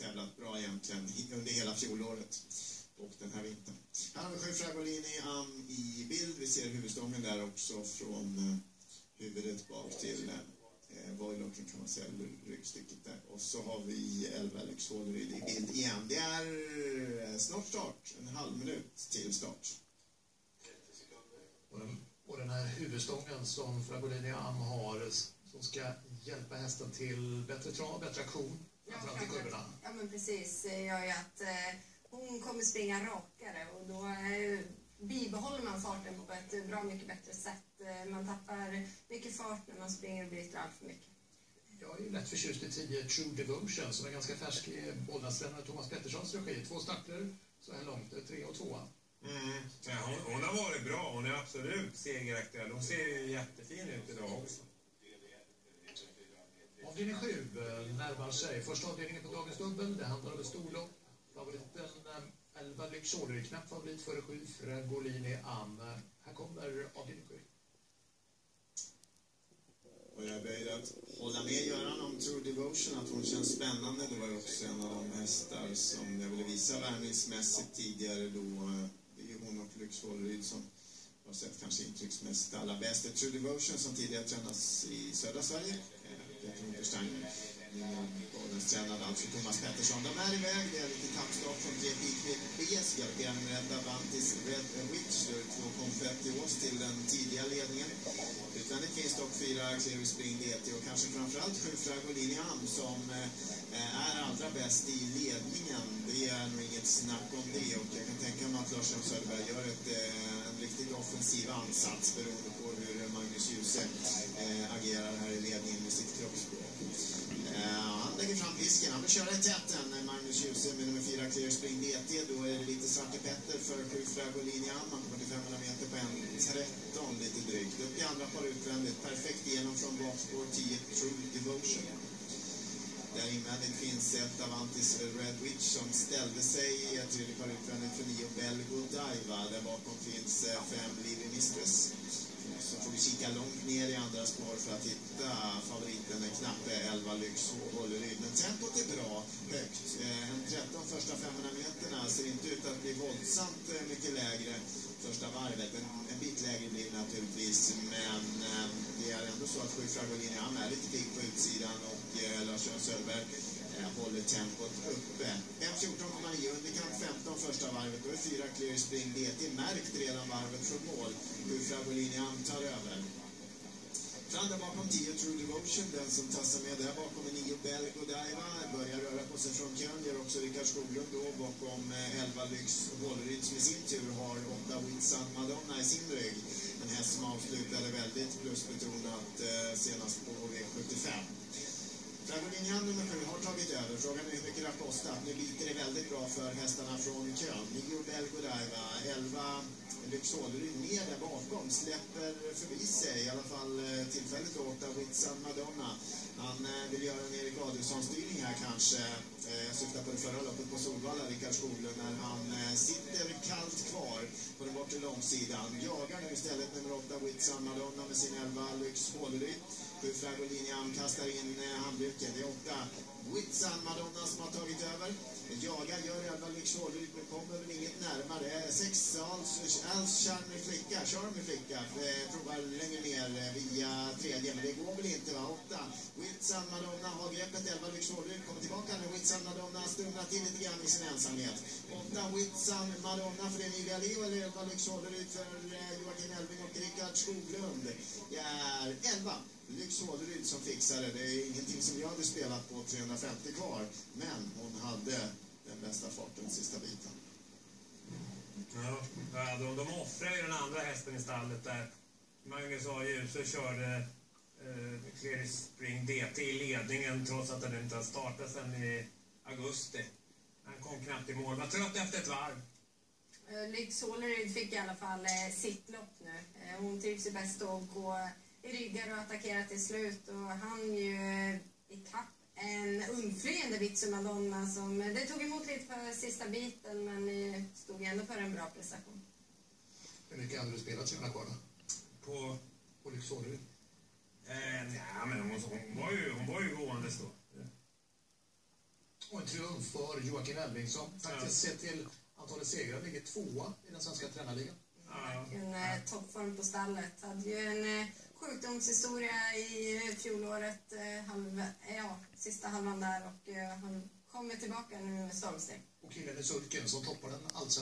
tävlat bra egentligen under hela fjolåret och den här vintern. Här har vi Sju Fragolini Am i bild. Vi ser huvudstången där också från eh, huvudet bak till eh, eh voilocken kan man säga, ryggstycket där. Och så har vi 11 Lyxhåleryd i bild igen. Det är eh, snart start, en halv minut till start. Och den, och den här huvudstången som Fragolini Am har som ska hjälpa hästen till bättre trav, bättre aktion, kurvorna. Ja, men precis. Det gör ju att eh, hon kommer springa rakare och då eh, bibehåller man farten på ett bra mycket bättre sätt. Eh, man tappar mycket fart när man springer och bryter allt för mycket. Jag är ju lätt förtjust i 10 True Devotion som är ganska färsk i Bollnästränaren Thomas Petterssons regi. Två starter så här långt, tre och tvåa. Mm. Ja, hon, hon, har varit bra. Hon är absolut segeraktuell. Hon ser ju jättefin ut idag också. Avdelning 7 eh, närmar sig. Första avdelningen på dagens dubbel. Det handlar om ett storlopp. Favoriten 11 Lyx Lyxåler, knapp favorit före 7 Fragolini Am. Här kommer avdelning 7. Och jag är böjd att hålla med Göran om True Devotion, att hon känns spännande. Det var ju också en av de hästar som jag ville visa värvningsmässigt tidigare då. Det är ju hon och Lyx Håleryd som har sett kanske intrycksmässigt allra bäst. True Devotion som tidigare tränas i södra Sverige. Peter Untersteiner Bollnästränaren alltså Thomas Pettersson. De är iväg. Det är lite tappstopp från GP BS. Galopperar nummer ett Avantis Red Witch. Det är två konfettiås till den tidiga ledningen. Utvändigt finns dock fyra Axelius Spring DT och kanske framförallt sju Fragolini Ham som eh, är allra bäst i ledningen. Det är nog inget snack om det och jag kan tänka mig att Lars Söderberg gör ett, eh, en riktigt offensiv ansats beroende på hur Magnus Djuse eh, agerar här i ledningen med sitt kroppsspråk. Eh, han lägger fram pisken. Han vill köra i täten, eh, Magnus Djuse med nummer 4, Clear Spring DT. Då är det lite Svarte Petter för sju Fragolini Am. Han kommer till 500 meter på en 13 lite drygt. Upp i andra par utvändigt. Perfekt igenom från bakspår 10 True Devotion. Där invändigt finns ett Avantis Red Witch som ställde sig i ett tredje par utvändigt för nio Belgo Diva. Där bakom finns eh, fem Livy Mistress. Eh, så får vi kika långt ner i andra spår för att hitta favoriten, den knappe 11 Lyx Hålleryd. Men tempot är bra, högt. Eh, en 13 första 500 meterna ser inte ut att bli våldsamt eh, mycket lägre första varvet. En, en bit lägre blir det naturligtvis, men det är ändå så att Sju Fragolini, han är lite pigg på utsidan och Lars-Göran Söderberg håller tempot uppe. 1.14,9 kamp 15 första varvet. Då är fyra clear spring DT märkt redan varvet från mål. Hur Fragolini antar över. Fram där bakom 10 True Devotion, den som tassar med där bakom är 9 Belgo Daiva. Börjar röra på sig från kön, gör också Rickard Skoglund då bakom eh, 11 Lyx Håleryd som i sin tur har 8 Whitsun Madonna i sin rygg. En häst som avslutade väldigt plusbetonat eh, senast på V75. Dragonian nummer sju har tagit över. Frågan är hur mycket det har kostat. Nu biter det väldigt bra för hästarna från kön. Nio Belgodiva, elva Lyxåleryd ner där bakom. Släpper förbi sig, i alla fall eh, tillfälligt då, åtta Whitsun Madonna. Han eh, vill göra en Erik Adielsson-styrning här kanske. Jag syftar på det förra loppet på Solvalla, Rickard Skoglund, när han sitter kallt kvar på den bortre långsidan. Jagar nu istället nummer åtta Witsan Madonna med sin elva Lyx Håleryd. Sju Fragolini kastar in eh, handduken. Det är åtta Witsan, Madonna som har tagit över. Jagar, gör elva Lyx Håleryd, men kommer väl inget närmare. Sex Als Charmy Flicka, Charmy Flicka, eh, provar längre ner eh, via tredje, men det går väl inte va? Åtta. Witsan, Madonna har greppet, elva Lyx Håleryd kommer tillbaka nu. Witsan, Madonna stumnar till lite grann i sin ensamhet. Åtta Witsan, Madonna för Emilia Leo, eller elva Lyx Håleryd för Joakim Elving och Rickard Skoglund. Det är elva. Lyx Håleryd som fixade det. är ingenting som jag hade spelat på 350 kvar. Men hon hade den bästa farten sista biten. Ja, de, de offrar ju den andra hästen i stallet där. Magnus A. Djuse körde eh, Clear Spring DT i ledningen trots att den inte har startat sedan i augusti. Han kom knappt i mål. Var trött efter ett varv. Eh, Lyx Håleryd fick i alla fall eh, sitt lopp nu. Eh, hon trivs ju bäst att gå ryggar och attackera till slut och han ju ikapp en undflyende Vitsu Madonna som det tog emot lite för sista biten men stod ändå för en bra prestation. Hur mycket hade du spelat sina kvar På? På Lycksåryd? Eh, nej, men hon, hon, var ju, hon var ju gåendes då. Och en triumf för Joakim Elving som faktiskt sett till antalet segrar ligger tvåa i den svenska tränarligan. Ja. En eh, toppform på stallet. Hade ju en eh, sjukdomshistoria i fjolåret, eh, halv, ja, sista halvan där och eh, han kommer tillbaka nu med stormsteg. Och killen i sulken som toppar den alltså